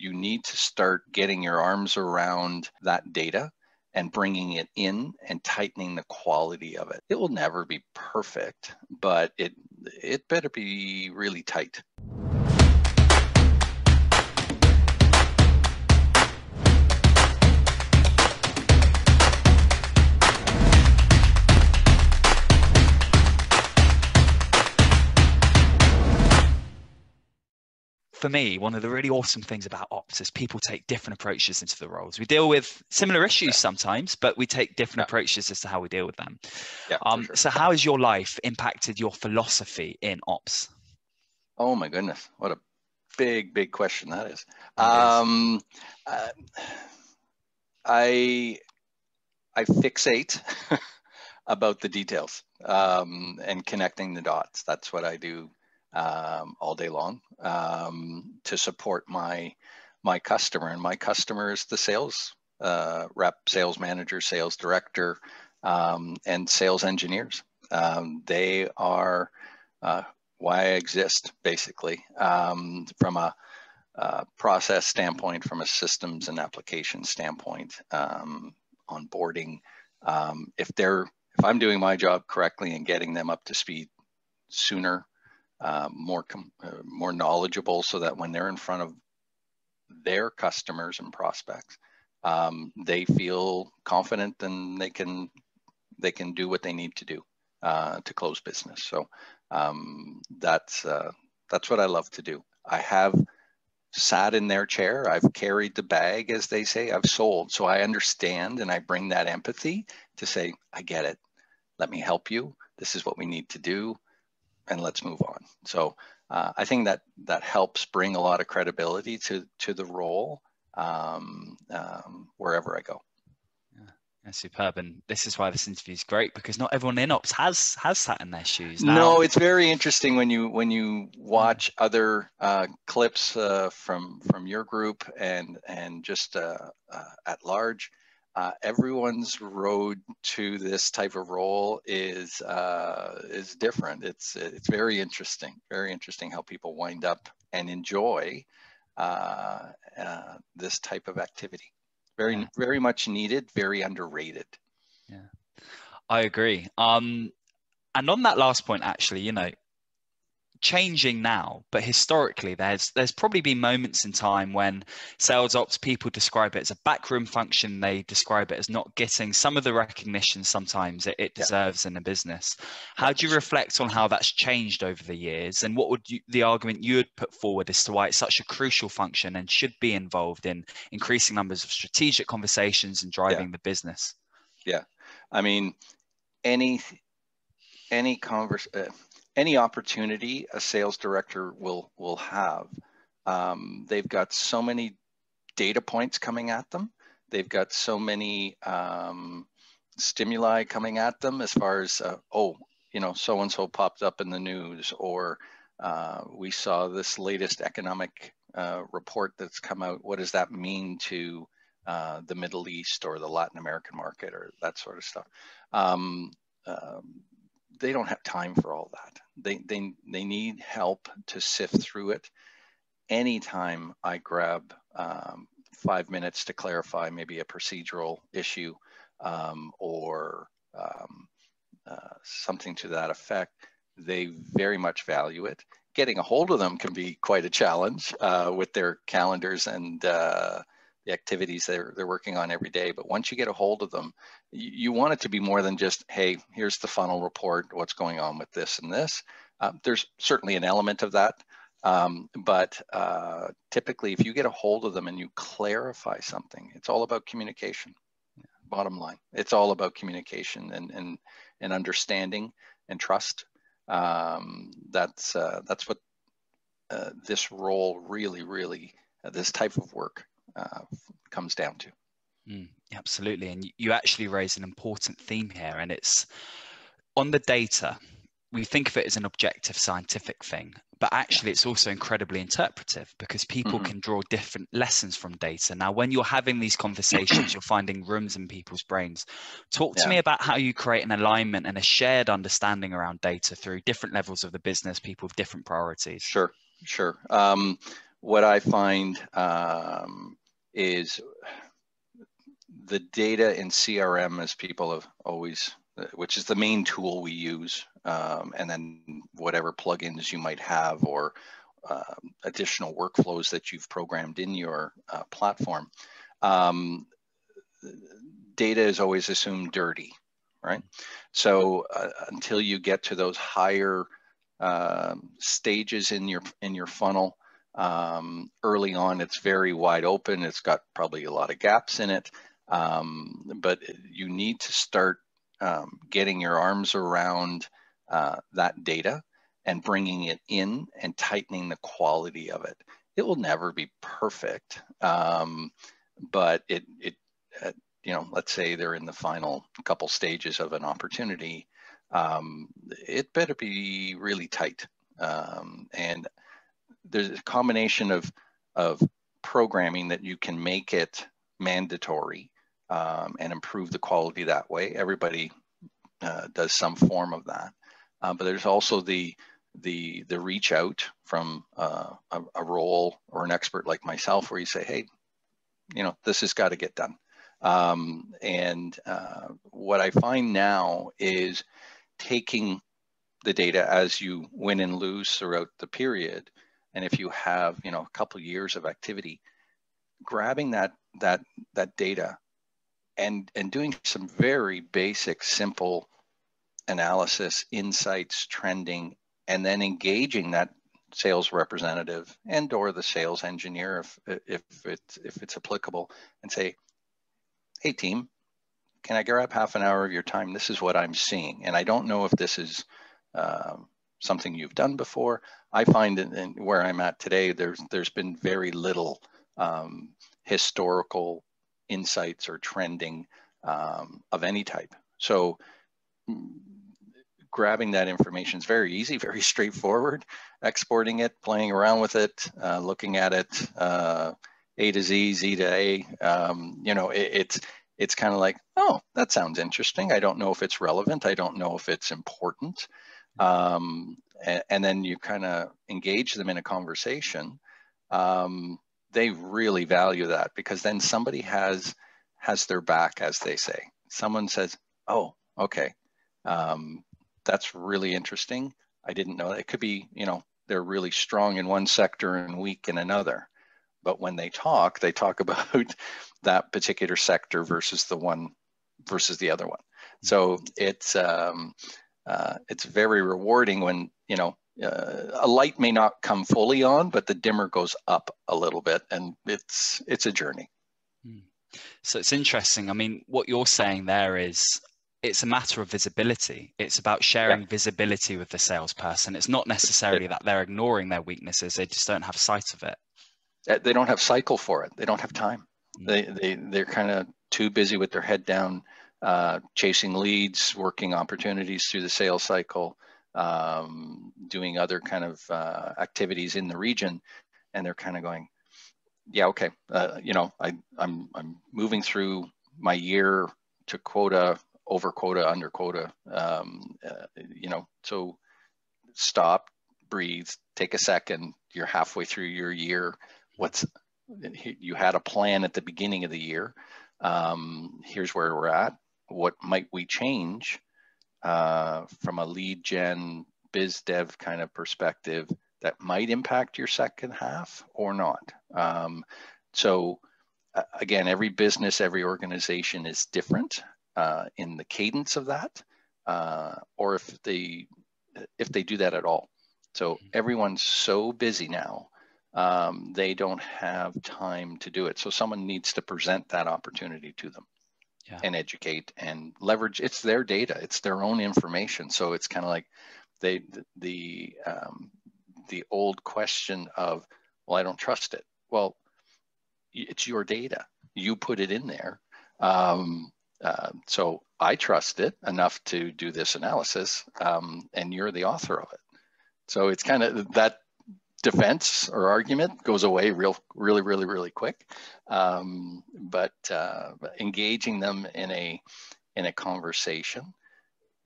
you need to start getting your arms around that data and bringing it in and tightening the quality of it. It will never be perfect, but it it better be really tight. For me, one of the really awesome things about ops is people take different approaches into the roles. We deal with similar issues yeah. sometimes, but we take different yeah. approaches as to how we deal with them. Yeah, um, sure. So, how has your life impacted your philosophy in ops? Oh my goodness, what a big, big question that is. Um, uh, I I fixate about the details um, and connecting the dots. That's what I do um, all day long um, to support my my customer, and my customer is the sales uh, rep, sales manager, sales director, um, and sales engineers. Um, they are uh, why I exist, basically, um, from a process standpoint, from a systems and application standpoint, um, onboarding. if they're if I'm doing my job correctly and getting them up to speed sooner uh, more uh, more knowledgeable so that when they're in front of their customers and prospects um, they feel confident and they can they can do what they need to do uh, to close business. So um, that's uh, that's what I love to do. I have sat in their chair. I've carried the bag as they say. I've sold. So I understand and I bring that empathy to say I get it. Let me help you. This is what we need to do and let's move on. So uh, I think that that helps bring a lot of credibility to to the role um, um, wherever I go. Yeah, superb, and this is why this interview is great because not everyone in ops has has sat in their shoes. Now. No, it's very interesting when you when you watch other uh, clips uh, from from your group and and just uh, uh at large uh, everyone's road to this type of role is uh, is different. It's it's very interesting, very interesting how people wind up and enjoy uh, uh this type of activity. Very yeah. very much needed, very underrated. Yeah, I agree. Um, and on that last point, actually, you know, changing now, but historically, there's there's probably been moments in time when sales ops people describe it as a backroom function. They describe it as not getting some of the recognition sometimes it, it deserves yeah. in a business. How do you reflect on how that's changed over the years, and what would you, the argument you would put forward as to why it's such a crucial function and should be involved in increasing numbers of strategic conversations and driving yeah. the business? Yeah, I mean, any any converse. Uh, any opportunity a sales director will will have. Um, they've got so many data points coming at them. They've got so many um, stimuli coming at them as far as uh, oh, you know, so and so popped up in the news, or uh, we saw this latest economic uh, report that's come out. What does that mean to uh, the Middle East or the Latin American market or that sort of stuff? Um, um they don't have time for all that. They, they, they need help to sift through it. Anytime I grab um, five minutes to clarify maybe a procedural issue um, or um, uh, something to that effect, they very much value it. Getting a hold of them can be quite a challenge uh, with their calendars and uh, the activities they're, they're working on every day. But once you get a hold of them, you, you want it to be more than just, hey, here's the funnel report, what's going on with this and this. Uh, there's certainly an element of that. Um, but uh, typically, if you get a hold of them and you clarify something, it's all about communication. Bottom line, it's all about communication and and and understanding and trust. Um, that's uh, that's what uh, this role really, really, uh, this type of work uh, comes down to. Mm, absolutely. And you actually raise an important theme here, and it's on the data. We think of it as an objective scientific thing, but actually it's also incredibly interpretive because people mm-hmm. can draw different lessons from data. Now, when you're having these conversations, you're finding rooms in people's brains. Talk to yeah. me about how you create an alignment and a shared understanding around data through different levels of the business, people with different priorities. Sure, sure. Um, what I find um, is the data in CRM, as people have always, which is the main tool we use, um, and then whatever plugins you might have or um, additional workflows that you've programmed in your uh, platform. Um, data is always assumed dirty, right? So uh, until you get to those higher uh, stages in your in your funnel, um, early on it's very wide open. It's got probably a lot of gaps in it, um, but you need to start um, getting your arms around uh, that data and bringing it in and tightening the quality of it. It will never be perfect, um, but it, it uh, you know, let's say they're in the final couple stages of an opportunity, um, it better be really tight. Um, and there's a combination of, of programming that you can make it mandatory um, and improve the quality that way. Everybody uh, does some form of that. Uh, but there's also the the the reach out from uh, a, a, role or an expert like myself, where you say, "Hey, you know, this has got to get done." Um, and uh, what I find now is taking the data as you win and lose throughout the period, and if you have you know a couple years of activity, grabbing that that that data and and doing some very basic, simple analysis, insights, trending, and then engaging that sales representative and or the sales engineer if if it's if it's applicable and say hey team can i grab half an hour of your time? This is what i'm seeing. And i don't know if this is um, something you've done before i find in, where i'm at today there's there's been very little um, historical insights or trending um, of any type so grabbing that information is very easy, very straightforward. Exporting it, playing around with it, uh, looking at it, uh, A to Z, Z to A. Um, you know, it, it's it's kind of like, oh, that sounds interesting. I don't know if it's relevant. I don't know if it's important. Um, and, and, then you kind of engage them in a conversation. Um, they really value that because then somebody has has their back, as they say. Someone says, "Oh, okay, um, that's really interesting. I didn't know it could be, you know, they're really strong in one sector and weak in another. But when they talk, they talk about that particular sector versus the one versus the other one. So it's um, uh, it's very rewarding when you know uh, a light may not come fully on, but the dimmer goes up a little bit, and it's it's a journey. Hmm. So it's interesting. I mean, what you're saying there is it's a matter of visibility. It's about sharing yeah. visibility with the salesperson. It's not necessarily that they're ignoring their weaknesses; they just don't have sight of it. Uh, they don't have cycle for it. They don't have time. Mm-hmm. They they they're kind of too busy with their head down, uh, chasing leads, working opportunities through the sales cycle, um, doing other kind of uh, activities in the region, and they're kind of going, yeah, okay, uh, you know, I I'm I'm moving through my year to quota over quota, under quota. Um, uh, you know, so stop, breathe, take a second. You're halfway through your year. What's you had a plan at the beginning of the year. Um, here's where we're at. What might we change uh, from a lead gen biz dev kind of perspective that might impact your second half or not? Um, so again, every business, every organization is different uh, in the cadence of that, uh, or if they if they do that at all. So mm-hmm. everyone's so busy now, um, they don't have time to do it. So someone needs to present that opportunity to them. Yeah. and educate and leverage it's their data it's their own information so it's kind of like they the um, the old question of well i don't trust it well it's your data you put it in there um, uh, so I trust it enough to do this analysis, um, and you're the author of it. So it's kind of that defense or argument goes away real, really, really, really quick. Um, but uh, engaging them in a in a conversation,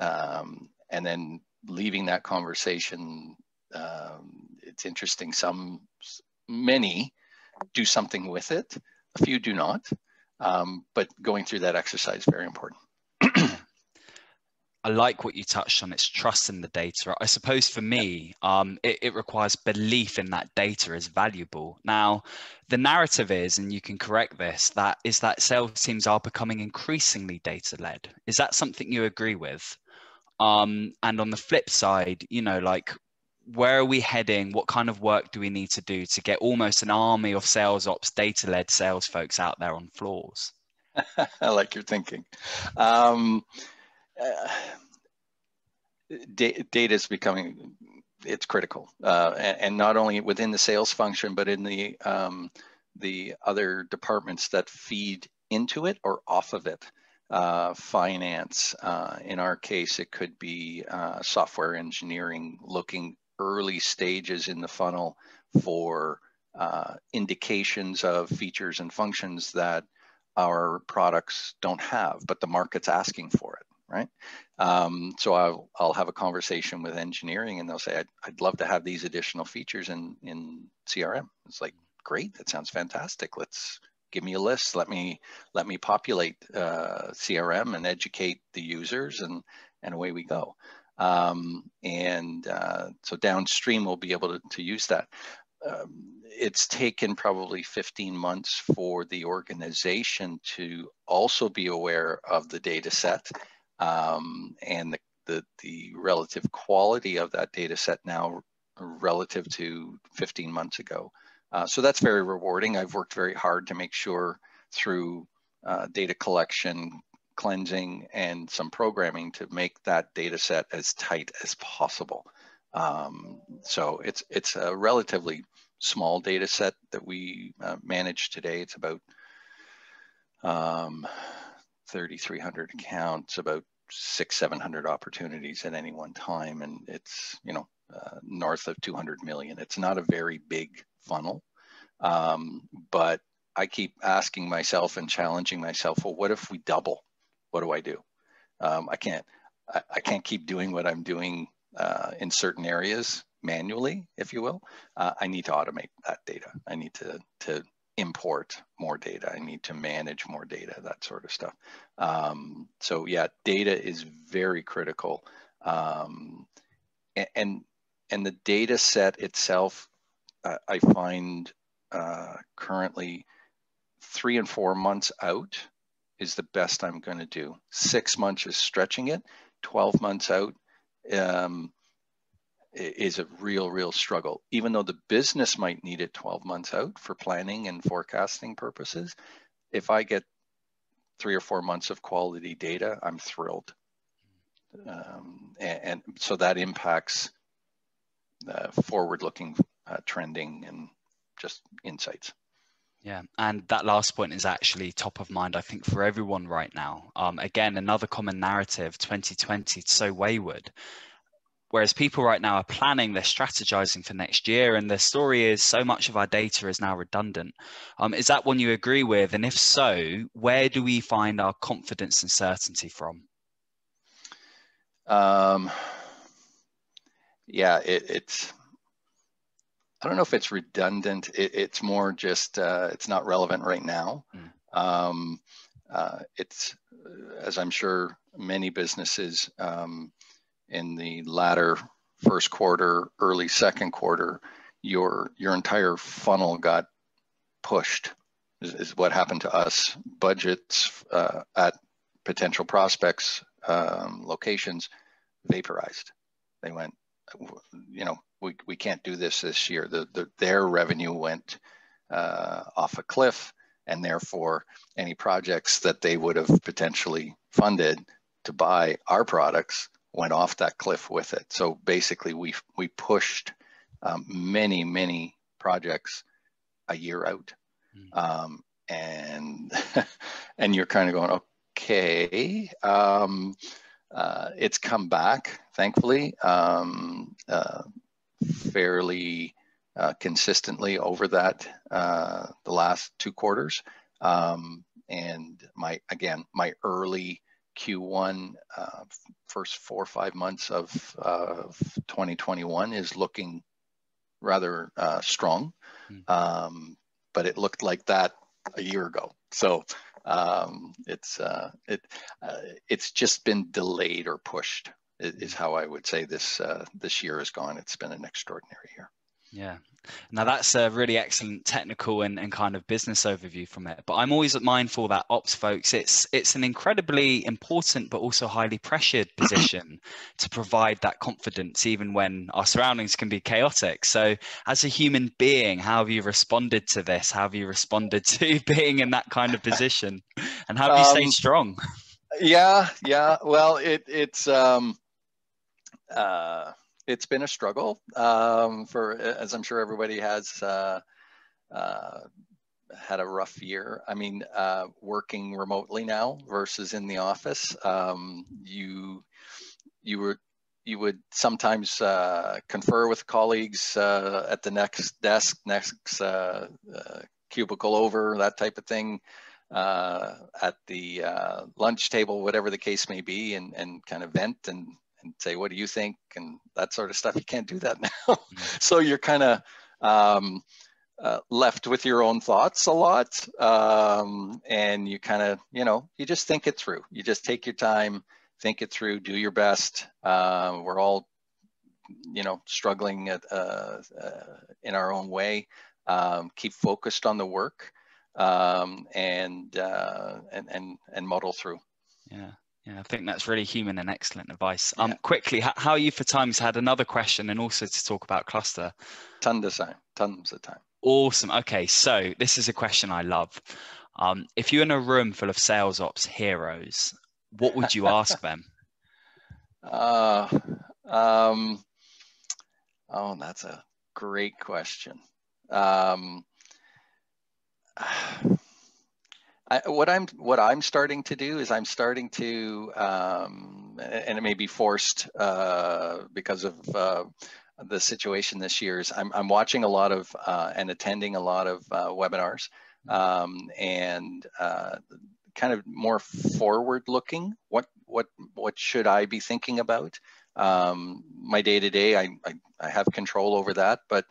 um, and then leaving that conversation. Um, it's interesting. Some many do something with it. A few do not. Um, but going through that exercise is very important. I like what you touched on. It's trust in the data. I suppose for me, um, it, it, requires belief in that data is valuable. Now, the narrative is, and you can correct this, that is that sales teams are becoming increasingly data led. Is that something you agree with? Um, and on the flip side, you know, like where are we heading? What kind of work do we need to do to get almost an army of sales ops, data led sales folks out there on floors? I like your thinking. Um, uh, data is becoming it's critical, uh, and, and, not only within the sales function, but in the um, the other departments that feed into it or off of it. Uh, finance, uh, in our case, it could be uh, software engineering, looking early stages in the funnel for uh, indications of features and functions that our products don't have, but the market's asking for it right? Um, so I'll, I'll have a conversation with engineering and they'll say, I'd, I'd love to have these additional features in, in CRM. It's like, great, that sounds fantastic. Let's give me a list. Let me, let me populate uh, CRM and educate the users and, and away we go. Um, and uh, so downstream we'll be able to, to use that. Um, it's taken probably 15 months for the organization to also be aware of the data set um, and the, the, the relative quality of that data set now relative to 15 months ago. Uh, so that's very rewarding. I've worked very hard to make sure through uh, data collection, cleansing, and some programming to make that data set as tight as possible. Um, so it's it's a relatively small data set that we uh, manage today. It's about um, 3,300 accounts, about six, 700 opportunities at any one time. And it's, you know, uh, north of 200 million. It's not a very big funnel. Um, but I keep asking myself and challenging myself, well, what if we double? What do I do? Um, I can't, I, I, can't keep doing what I'm doing uh, in certain areas manually, if you will. Uh, I need to automate that data. I need to, to import more data. I need to manage more data, that sort of stuff. Um, so yeah, data is very critical. Um, and, and the data set itself, uh, I find uh, currently three and four months out is the best I'm going to do. Six months is stretching it. 12 months out, um, is a real, real struggle. Even though the business might need it 12 months out for planning and forecasting purposes, if I get three or four months of quality data, I'm thrilled. Um, and, and, so that impacts uh, forward-looking uh, trending and just insights. Yeah, and that last point is actually top of mind, I think, for everyone right now. Um, again, another common narrative 2020, it's so wayward. Whereas people right now are planning, they're strategizing for next year, and the story is so much of our data is now redundant. Um, is that one you agree with? And if so, where do we find our confidence and certainty from? Um, yeah, it, it's. I don't know if it's redundant. It, it's more just uh, it's not relevant right now. Mm. Um, uh, it's as I'm sure many businesses um, in the latter first quarter, early second quarter, your your entire funnel got pushed. Is, is what happened to us. Budgets uh, at potential prospects um, locations vaporized. They went, you know, we, we can't do this this year. The, the their revenue went uh, off a cliff, and therefore any projects that they would have potentially funded to buy our products went off that cliff with it. So basically, we we pushed um, many many projects a year out, mm. um, and and you're kind of going, okay, um, uh, it's come back, thankfully, um, uh, fairly uh, consistently over that uh, the last two quarters. Um, and my again, my early Q1 uh, first four or five months of, uh, 2021 is looking rather uh, strong, mm. um, but it looked like that a year ago. So um, it's uh, it uh, it's just been delayed or pushed. Is how I would say this uh, this year has gone. It's been an extraordinary year. Yeah. Now that's a really excellent technical and, and kind of business overview from it. But I'm always mindful that ops folks, it's it's an incredibly important but also highly pressured position to provide that confidence even when our surroundings can be chaotic. So as a human being, how have you responded to this? How have you responded to being in that kind of position? And how have you um, stayed strong? Yeah, yeah. Well, it it's um uh it's been a struggle um, for, as I'm sure everybody has uh, uh, had a rough year. I mean, uh, working remotely now versus in the office, um, you you were you would sometimes uh, confer with colleagues uh, at the next desk, next uh, cubicle over, that type of thing. at the lunch table, whatever the case may be, and, and kind of vent and and say, what do you think? And that sort of stuff. You can't do that now. Mm-hmm. so you're kind of um, uh, left with your own thoughts a lot. Um, and you kind of, you know, you just think it through. You just take your time, think it through, do your best. Uh, we're all, you know, struggling at, uh, uh in our own way. Um, keep focused on the work um, and, uh, and, and, and muddle through. Yeah. Yeah, I think that's really human and excellent advice. Um, yeah. quickly, how are you for times? Had another question and also to talk about Kluster. Tons of time. Tons of time. Awesome. Okay, so this is a question I love. Um, if you're in a room full of sales ops heroes, what would you ask them? Uh, um, oh, that's a great question. Um, I, what I'm what I'm starting to do is I'm starting to, um, and it may be forced uh, because of uh, the situation this year. Is I'm I'm watching a lot of uh, and attending a lot of uh, webinars, um, and uh, kind of more forward looking. What what what should I be thinking about? Um, my day to day, I I have control over that, but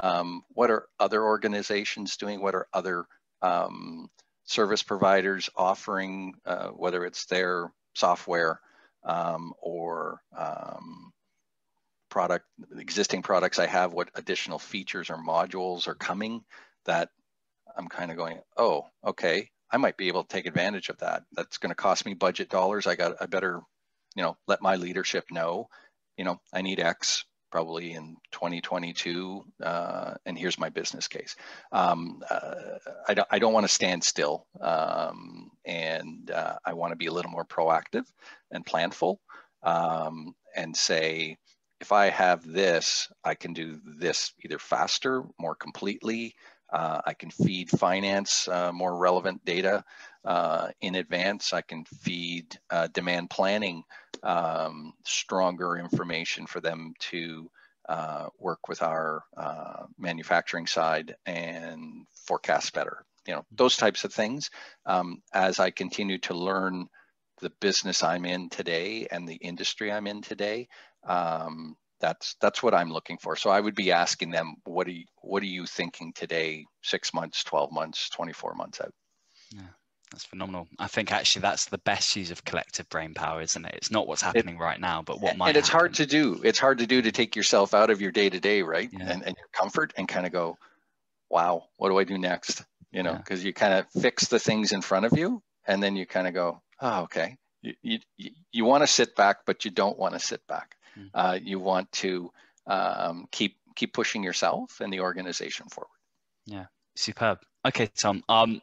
um, what are other organizations doing? What are other um, service providers offering, uh, whether it's their software um, or um, product, existing products I have, what additional features or modules are coming that I'm kind of going, oh, okay, I might be able to take advantage of that. That's going to cost me budget dollars. I got, I better, you know, let my leadership know, you know, I need X probably in 2022, uh, and here's my business case. Um, uh, I don't, I don't want to stand still, um, and uh, I want to be a little more proactive and planful, um, and say, if I have this, I can do this either faster, more completely. Uh, I can feed finance uh, more relevant data uh, in advance. I can feed demand planning um, stronger information for them to uh, work with our uh, manufacturing side and forecast better. You know, those types of things. Um, as I continue to learn the business I'm in today and the industry I'm in today, um, that's that's what I'm looking for. So I would be asking them, what are you what are you thinking today? Six months, twelve months, twenty four months out. Yeah. That's phenomenal. I think actually that's the best use of collective brain power, isn't it? It's not what's happening it, right now, but what might. And it's happen. hard to do. It's hard to do to take yourself out of your day to day, right? Yeah. And, and your comfort and kind of go, wow, what do I do next? You know, because yeah. you kind of fix the things in front of you and then you kind of go, oh, okay. You, you, you want to sit back, but you don't want to sit back. Mm. Uh, you want to um, keep keep pushing yourself and the organization forward. Yeah, superb. Okay, Tom. Um,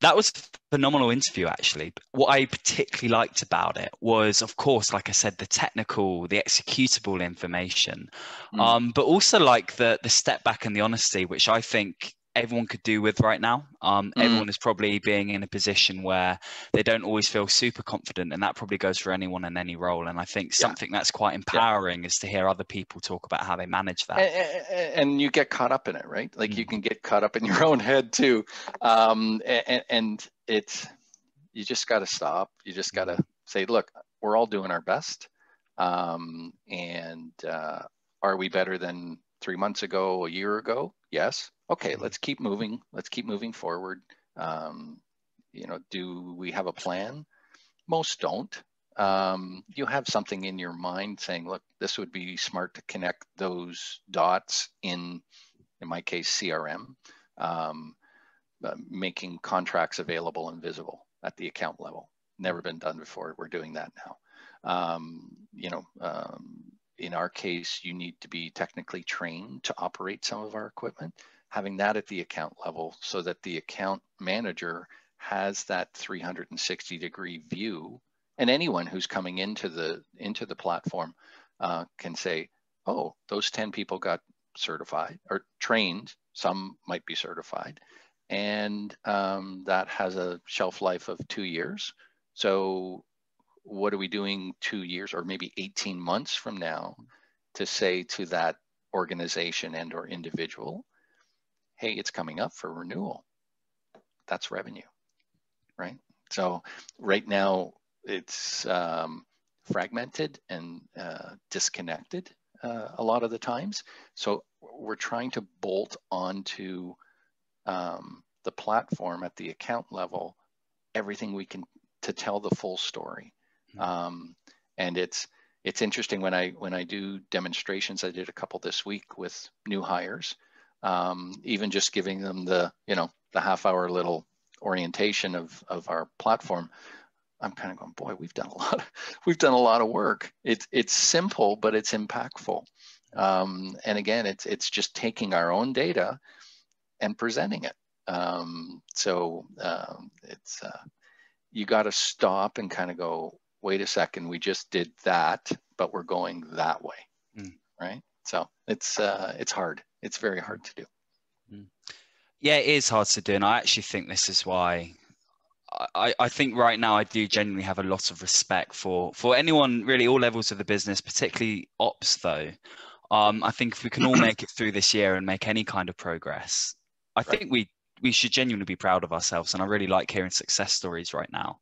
that was a phenomenal interview actually what i particularly liked about it was of course like i said the technical the executable information mm. um, but also like the the step back and the honesty which i think everyone could do with right now. Um, mm. Everyone is probably being in a position where they don't always feel super confident, and that probably goes for anyone in any role. And I think something yeah. that's quite empowering yeah. is to hear other people talk about how they manage that. And, and you get caught up in it, right? Like mm. you can get caught up in your own head too, um, and, and it's you just got to stop. You just got to mm. say, look, we're all doing our best, um, and uh, are we better than three months ago, a year ago? Yes. Okay, let's keep moving. Let's keep moving forward. Um, you know, do we have a plan? Most don't. Um, you have something in your mind saying, look, this would be smart to connect those dots in, in my case, CRM, um, uh, making contracts available and visible at the account level. Never been done before. We're doing that now. Um, you know, um, in our case, you need to be technically trained to operate some of our equipment. Having that at the account level so that the account manager has that 360 degree view. And anyone who's coming into the into the platform uh, can say oh those 10 people got certified or trained. Some might be certified. And um, that has a shelf life of two years. So what are we doing two years or maybe 18 months from now to say to that organization and or individual hey it's coming up for renewal that's revenue right? So right now it's um, fragmented and uh, disconnected uh, a lot of the times. So we're trying to bolt onto um, the platform at the account level everything we can to tell the full story. Mm-hmm. Um, and it's it's interesting when I when I do demonstrations. I did a couple this week with new hires. Um, even just giving them the you know the half hour little orientation of, of our platform, I'm kind of going, boy, we've done a lot. Of, we've done a lot of work. It's it's simple, but it's impactful. Um, and again, it's it's just taking our own data and presenting it. Um, so um, it's uh, you got to stop and kind of go, wait a second, we just did that, but we're going that way, mm. right? So it's uh, it's hard. It's very hard to do. Mm. Yeah, it is hard to do, and I actually think this is why. I, I think right now I do genuinely have a lot of respect for for anyone really all levels of the business, particularly ops though. Um, I think if we can all make it through this year and make any kind of progress, I right. think we we should genuinely be proud of ourselves. And I really like hearing success stories right now.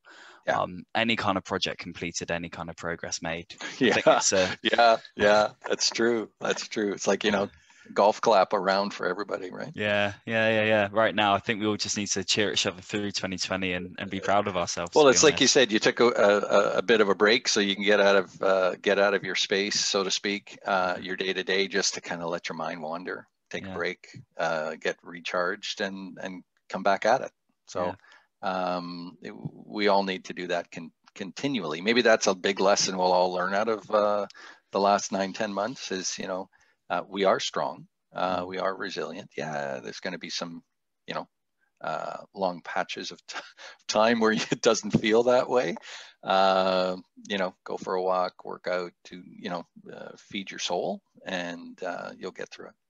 Yeah. Um, any kind of project completed, any kind of progress made. Yeah, a, yeah, yeah. That's true. That's true. It's like you know, golf clap around for everybody, right? Yeah, yeah, yeah, yeah. Right now, I think we all just need to cheer each other through 2020 and, and be proud of ourselves. Well, it's like you said, you took a, a, a, bit of a break so you can get out of uh, get out of your space, so to speak, uh, your day to day, just to kind of let your mind wander, take yeah. a break, uh, get recharged, and and come back at it. So yeah. um, it, we all need to do that con- continually. Maybe that's a big lesson we'll all learn out of uh, the last nine, ten months. Is you know uh, we are strong. Uh, mm-hmm. we are resilient. Yeah, there's going to be some, you know, uh, long patches of t- time where it doesn't feel that way. Uh, you know, go for a walk, work out to, you know, uh, feed your soul, and uh, you'll get through it.